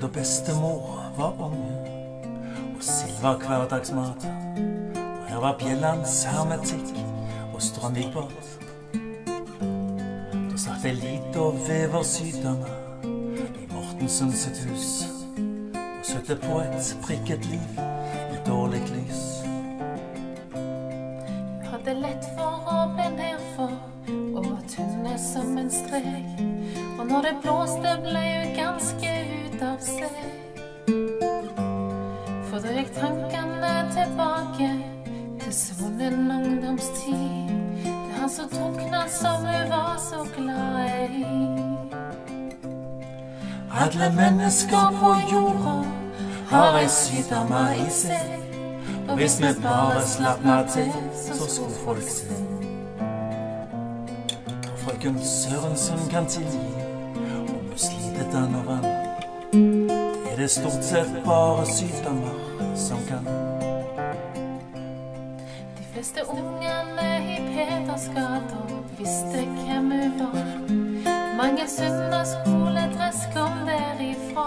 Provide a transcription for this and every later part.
da bestemor var unge, og sild var hverdagsmat. Og her var Bjellands hermetikk og Strandvikbåt. Da satt ei lita veversydame i Mortensen sitt hus og søtte på et prikket liv i dårlig lys. Hun hadde lett for å bli nedfor og var tynne som en strek. Og når det blåste, ble hun ganske ut av seg. For gikk tankene tilbake til svunnen ungdomstid. Det han som drukna som hun var så glad i. Alle mennesker på jorda har ei sykdomme i seg. Og hvis vi bare slapna til, så skulle folk se. Og frøken Sørensen kan tilgi om hun sliter den og vann. Det er stort sett bare sykdommer som kan. De fleste ungene i Petersgata visste hvem hun var. Mange søndagsskoledress kom derifra.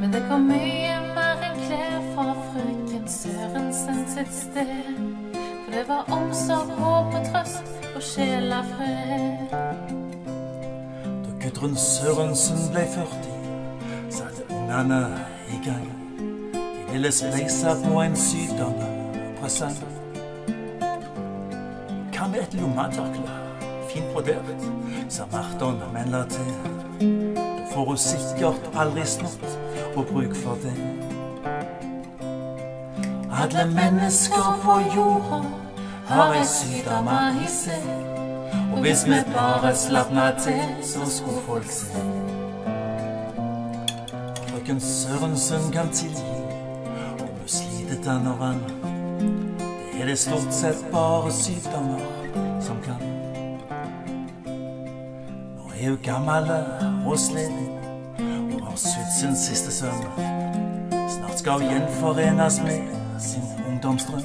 Men det kom mye mer enn klær fra frøken Sørensen sitt sted. For det var omsorg, håp og trøst og sjelafred. Gudrun Sørensen ble 40, ungene i gang. De ville spleise på en sykdomspresang. Hva med et lommetørkle? Fint brodert, sa Marton, men la til. Da får hun sikkert aldri snott og bruk for det. Alle mennesker på jorda har ei sydame i seg. Og hvis vi bare slapna til, så skulle folk se. Frøken Sørensen kan tilgi om hun sliter den og vann. Det er det stort sett bare sykdommer som kan. Nå er hun gammel og sliten og har sydd sin siste sønn. Snart skal hun gjenforenes med sin ungdomsdrøm.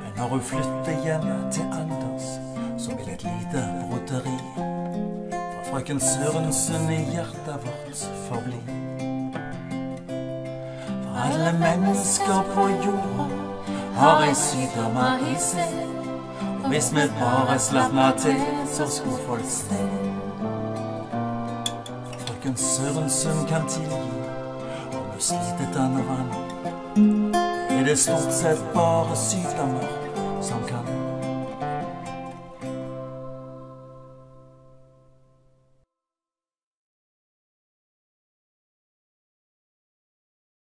Men når hun flytter hjem til Anders, så vil et lite broderi frøken Sørensen i hjertet vårt forbli. For alle mennesker på jorda har ei sykdom i seg. Og hvis vi bare slapna til, så skulle folk se. Frøken Sørensen kan tilgi om hun sliter den og vann. Det er det stort sett bare sykdommer